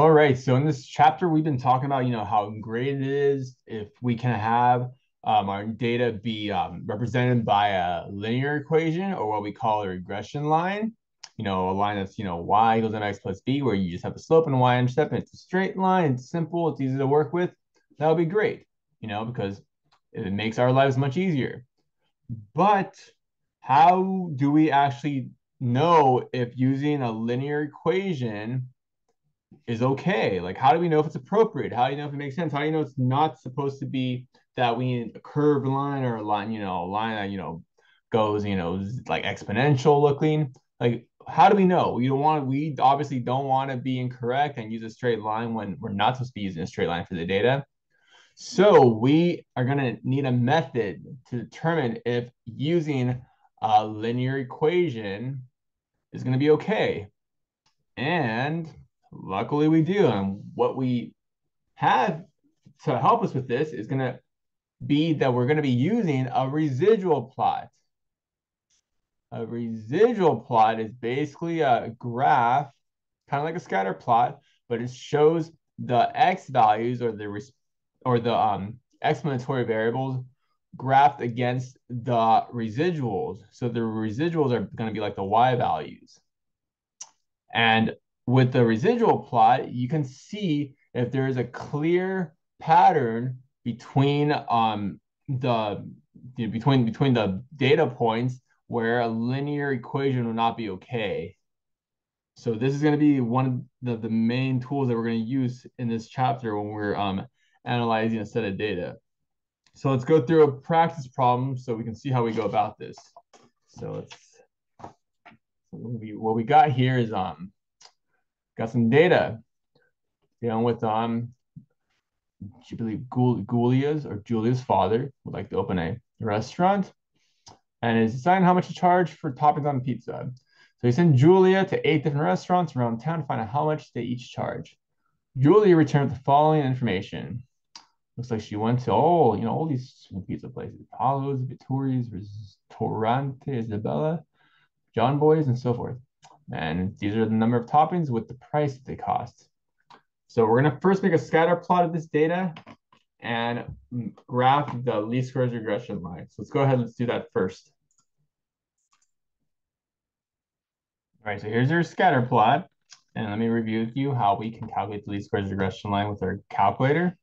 All right. So in this chapter, we've been talking about, you know, how great it is if we can have um, our data be um, represented by a linear equation or what we call a regression line. You know, a line that's, you know, y equals mx plus b, where you just have the slope and y-intercept, and it's a straight line. It's simple. It's easy to work with. That would be great, you know, because it makes our lives much easier. But how do we actually know if using a linear equation is okay? Like, how do we know if it's appropriate? How do you know if it makes sense? How do you know it's not supposed to be that we need a curved line or a line, you know, a line that, you know, goes, you know, like exponential looking? Like, how do we know? We don't want, we obviously don't want to be incorrect and use a straight line when we're not supposed to be using a straight line for the data. So we are going to need a method to determine if using a linear equation is going to be okay. And luckily we do. And what we have to help us with this is going to be that we're going to be using a residual plot. A residual plot is basically a graph, kind of like a scatter plot, but it shows the x values or the or the um, explanatory variables graphed against the residuals. So the residuals are going to be like the y values. And with the residual plot, you can see if there is a clear pattern between um the you know, between between the data points where a linear equation will not be okay. So this is going to be one of the, the main tools that we're going to use in this chapter when we're um, analyzing a set of data. So let's go through a practice problem so we can see how we go about this. So let's what we, what we got here is um got some data dealing with um I believe Julia's or Julia's father would like to open a restaurant and is deciding how much to charge for toppings on pizza. So he sent Julia to eight different restaurants around town to find out how much they each charge. Julia returned with the following information. Looks like she went to all, you know, all these pizza places, Paolo's, Vittori's, Ristorante Isabella, John Boy's, and so forth. And these are the number of toppings with the price that they cost. So we're gonna first make a scatter plot of this data and graph the least squares regression line. So let's go ahead, let's do that first. All right, so here's your scatter plot. And let me review with you how we can calculate the least squares regression line with our calculator.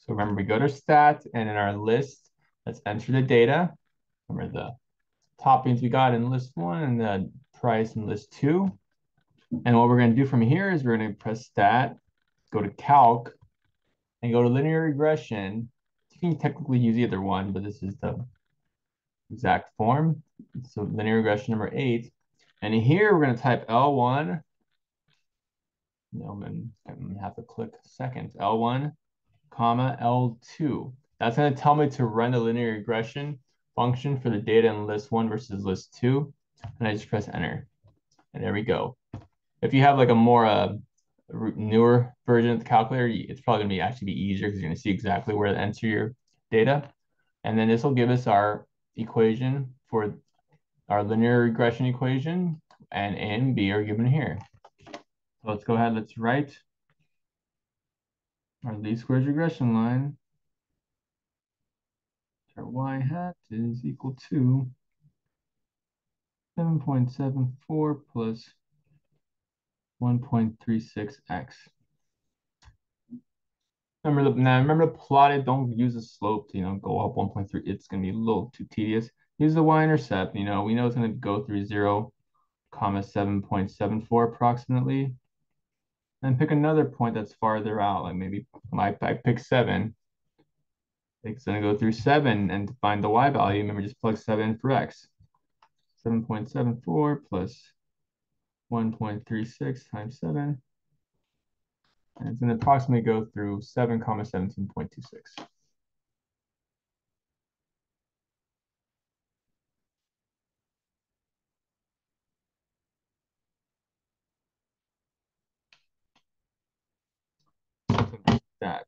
So remember, we go to stat, and in our list, let's enter the data. Remember the toppings we got in list one and the price in list two. And what we're going to do from here is we're going to press stat, go to calc, and go to linear regression. You can technically use either one, but this is the exact form. So linear regression number eight. And here we're going to type L1. No, I'm going to have to click second. L1 comma L2. That's going to tell me to run the linear regression function for the data in list one versus list two. And I just press enter. And there we go. If you have like a more uh, newer version of the calculator, it's probably going to be actually be easier because you're going to see exactly where to enter your data. And then this will give us our equation for our linear regression equation and A and B are given here. So let's go ahead, let's write our least squares regression line, our y hat is equal to 7.74 plus 1.36x. Remember the now remember to plot it. Don't use a slope to you know go up 1.3. It's gonna be a little too tedious. Use the y-intercept. You know we know it's gonna go through zero, comma 7.74 approximately and pick another point that's farther out, like maybe I, I pick seven. It's gonna go through seven and find the y value, remember just plug seven for x. 7.74 plus 1.36 times seven. And it's gonna approximately go through seven comma 17.26. that.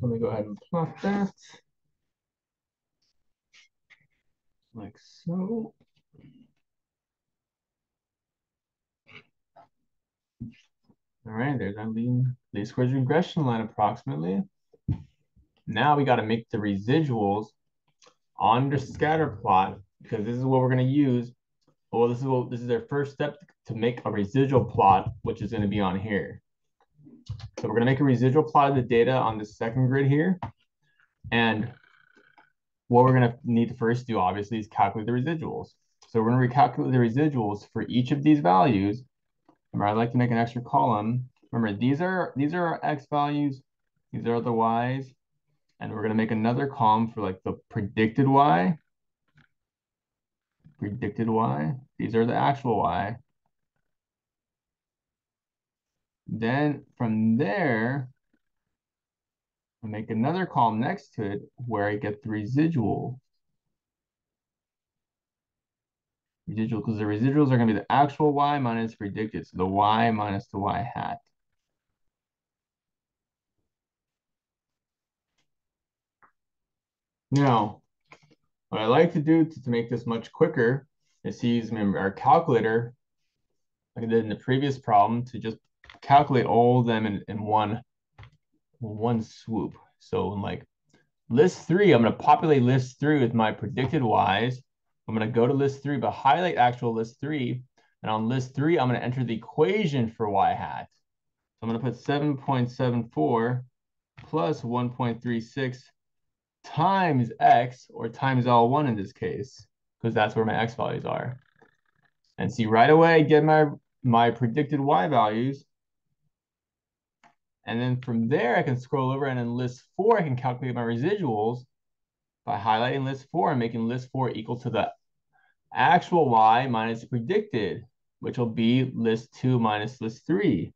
Let me go ahead and plot that. Like so. All right, there's our lean least squares regression line approximately. Now we got to make the residuals on the scatter plot because this is what we're going to use. Well, this is what this is our first step to make a residual plot, which is going to be on here. So we're going to make a residual plot of the data on the second grid here. And what we're going to need to first do, obviously, is calculate the residuals. So we're going to recalculate the residuals for each of these values. Remember, I like to make an extra column. Remember, these are these are our x values. These are the y's. And we're going to make another column for like the predicted y. Predicted y. These are the actual y. Then from there, I make another column next to it where I get the residual. Residual, because the residuals are going to be the actual y minus predicted. So the y minus the y hat. Now, what I like to do to, to make this much quicker is to use our calculator, like I did in the previous problem, to just calculate all of them in, in one, one swoop. So I'm like list three, I'm going to populate list three with my predicted y's. I'm going to go to list three, but highlight actual list three. And on list three, I'm going to enter the equation for y hat. So I'm going to put 7.74 plus 1.36 times x, or times L1 in this case, because that's where my x values are. And see right away, get my, my predicted y values. And then from there, I can scroll over and in list four, I can calculate my residuals by highlighting list four and making list four equal to the actual y minus predicted, which will be list two minus list three.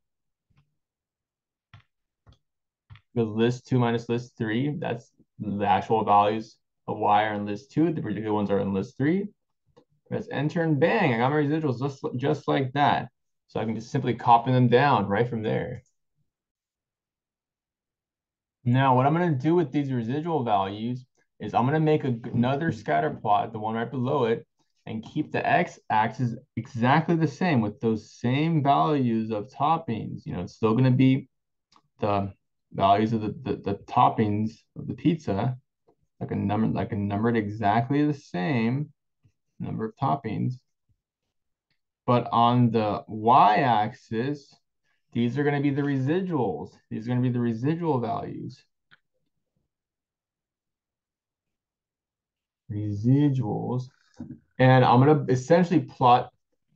Because list two minus list three, that's the actual values of y are in list two. The predicted ones are in list three. Press enter and bang, I got my residuals just, just like that. So I can just simply copy them down right from there. Now, what I'm going to do with these residual values is I'm going to make a, another scatter plot, the one right below it, and keep the x-axis exactly the same with those same values of toppings. You know, it's still going to be the values of the, the, the toppings of the pizza, like a number, like a numbered exactly the same number of toppings. But on the y-axis, these are going to be the residuals. These are going to be the residual values. Residuals. And I'm going to essentially plot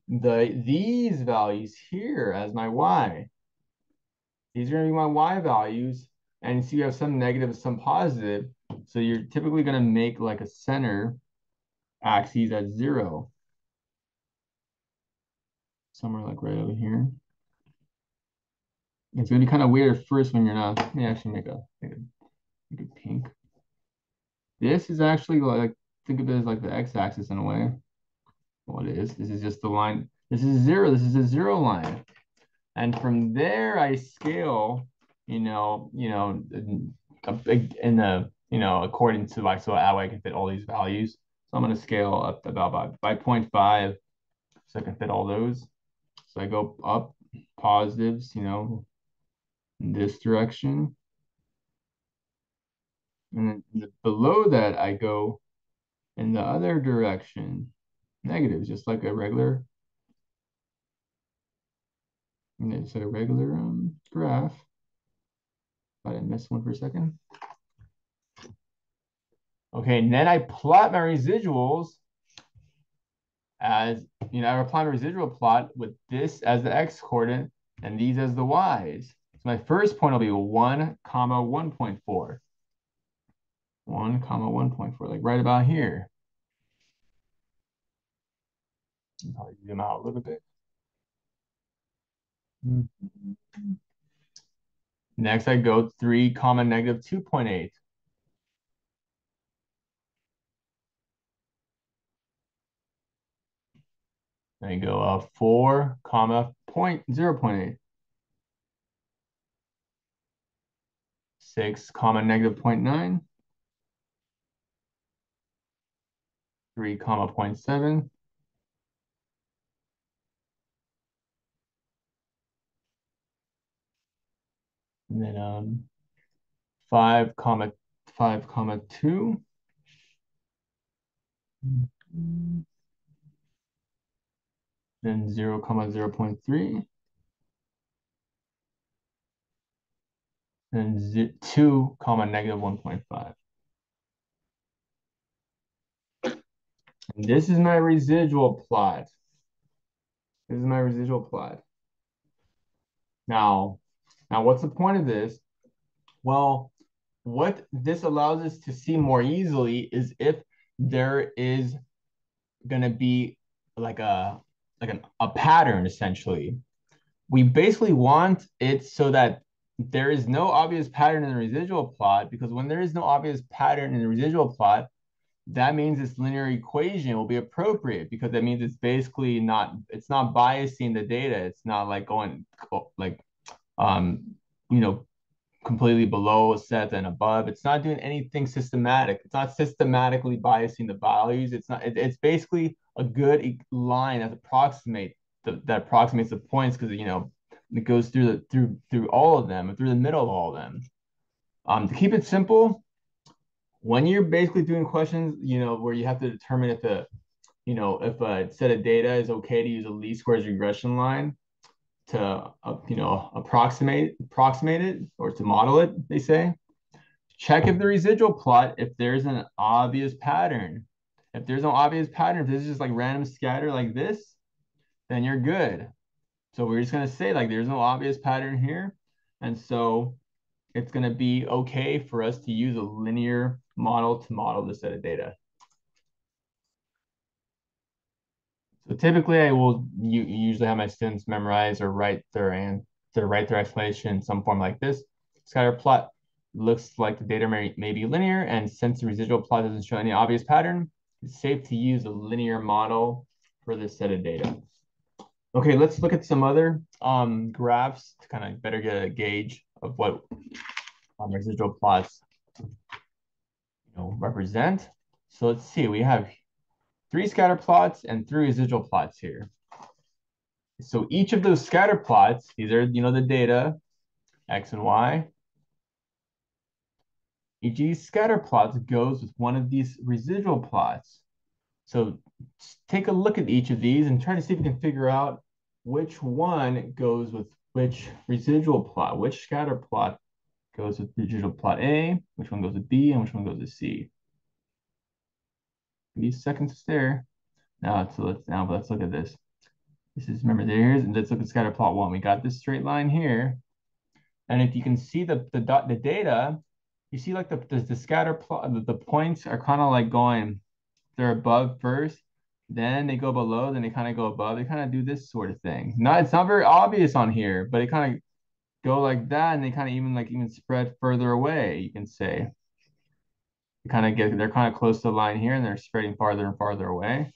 the these values here as my y. These are going to be my y values. And you see you have some negative, some positive. So you're typically going to make like a center axis at zero. Somewhere like right over here. It's gonna be kind of weird at first when you're not. Let me actually make a make a, make pink. This is actually like think of it as like the x-axis in a way. What it is? This is just the line. This is zero. This is a zero line, and from there I scale. You know, you know, in the you know according to like so that way I can fit all these values. So I'm gonna scale up about by by 0.5, so I can fit all those. So I go up positives, you know, in this direction. And then below that, I go in the other direction, negative, just like a regular, and it's a regular um, graph. I didn't miss one for a second. Okay, and then I plot my residuals as, you know, I apply my residual plot with this as the x coordinate and these as the y's. So my first point will be 1 comma 1.4. 1 comma 1.4, like right about here. Probably zoom out a little bit. Next, I go 3 comma negative 2.8. Then I go uh, 4 comma point, 0 0.8. 6 comma negative 0.9, 3 comma 0.7, and then um, 5 comma 5 comma 2. Then 0 comma 0 0.3. Then 2 comma negative 1.5. And this is my residual plot. This is my residual plot. Now, now what's the point of this? Well, what this allows us to see more easily is if there is going to be like a like an, a pattern essentially. We basically want it so that there is no obvious pattern in the residual plot because when there is no obvious pattern in the residual plot, that means this linear equation will be appropriate because that means it's basically not it's not biasing the data. It's not like going like um you know completely below a set and above. It's not doing anything systematic. It's not systematically biasing the values. It's not. It, it's basically a good line that approximate the, that approximates the points because you know it goes through the through through all of them, through the middle of all of them. Um, to keep it simple, when you're basically doing questions, you know, where you have to determine if the, you know, if a set of data is okay to use a least squares regression line, to uh, you know approximate approximate it or to model it they say check if the residual plot if there's an obvious pattern if there's no obvious pattern if this is just like random scatter like this then you're good so we're just going to say like there's no obvious pattern here and so it's going to be okay for us to use a linear model to model the set of data So typically I will you, usually have my students memorize or write their and to write their explanation in some form like this. Scatter plot looks like the data may, may be linear, and since the residual plot doesn't show any obvious pattern, it's safe to use a linear model for this set of data. Okay, let's look at some other um, graphs to kind of better get a gauge of what um, residual plots you know, represent. So let's see, we have three scatter plots and three residual plots here. So each of those scatter plots, these are, you know, the data, X and Y. Each of these scatter plots goes with one of these residual plots. So take a look at each of these and try to see if you can figure out which one goes with which residual plot, which scatter plot goes with residual plot A, which one goes with B, and which one goes with C these seconds stare. Now, so let's now let's look at this. This is remember there's and let's look at scatter plot one. We got this straight line here, and if you can see the the dot the data, you see like the the, the scatter plot the, the points are kind of like going, they're above first, then they go below, then they kind of go above. They kind of do this sort of thing. Not it's not very obvious on here, but it kind of go like that, and they kind of even like even spread further away. You can say kind of get, they're kind of close to the line here and they're spreading farther and farther away.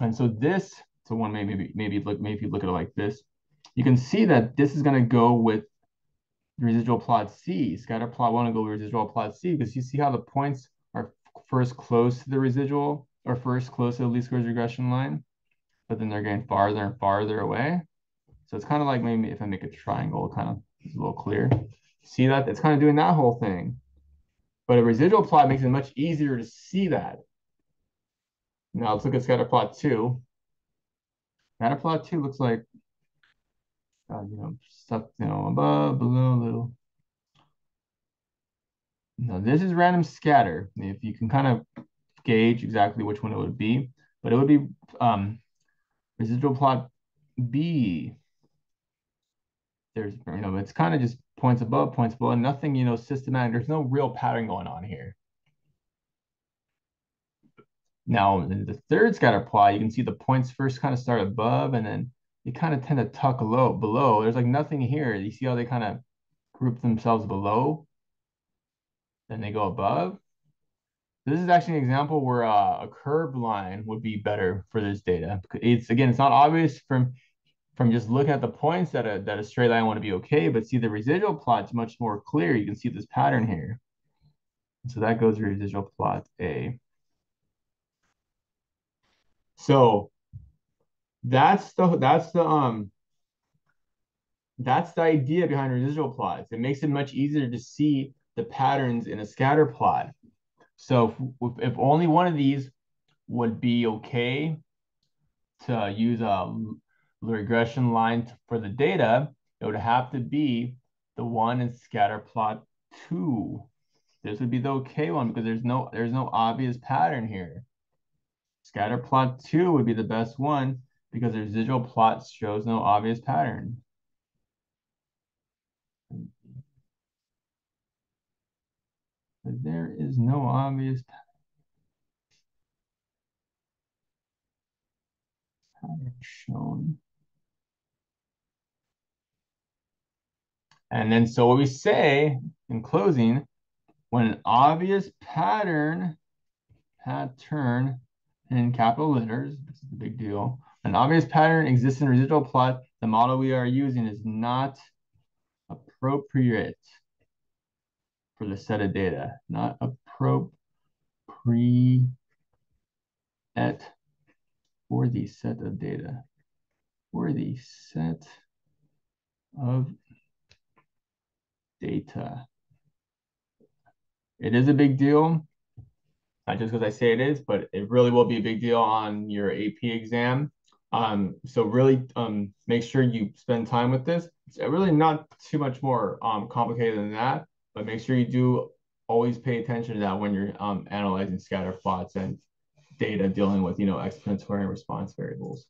And so this, so one may maybe, maybe look, maybe look at it like this, you can see that this is going to go with residual plot C. Scatter plot one to go with residual plot C because you see how the points are first close to the residual or first close to the least squares regression line, but then they're getting farther and farther away. So it's kind of like maybe if I make a triangle, kind of it's a little clear. See that? It's kind of doing that whole thing. But a residual plot makes it much easier to see that. Now let's look at scatter plot two. Scatter plot two looks like, uh, you know, stuff, you know, above, below, little. Now this is random scatter. If you can kind of gauge exactly which one it would be, but it would be um, residual plot B. There's, you know, it's kind of just points above, points below, nothing, you know, systematic. There's no real pattern going on here. Now, in the third scatter plot, you can see the points first kind of start above and then they kind of tend to tuck low below. There's like nothing here. You see how they kind of group themselves below? Then they go above. This is actually an example where uh, a curved line would be better for this data. It's again, it's not obvious from from just looking at the points that a, that a straight line to be okay, but see the residual plot's much more clear. You can see this pattern here. So that goes to residual plot A. So that's the that's the um that's the idea behind residual plots. It makes it much easier to see the patterns in a scatter plot. So if, if only one of these would be okay to use a regression line for the data, it would have to be the one in scatter plot two. This would be the okay one because there's no there's no obvious pattern here. Scatter plot two would be the best one because the residual plot shows no obvious pattern. There is no obvious pattern shown. And then so what we say in closing, when an obvious pattern, pattern in capital letters, this is the big deal. An obvious pattern exists in residual plot. The model we are using is not appropriate for the set of data, not appropriate for the set of data, for the set of data. It is a big deal, not just because I say it is, but it really will be a big deal on your AP exam. Um, so really um, make sure you spend time with this. It's really not too much more um, complicated than that, but make sure you do always pay attention to that when you're um, analyzing scatter plots and data dealing with, you know, explanatory and response variables.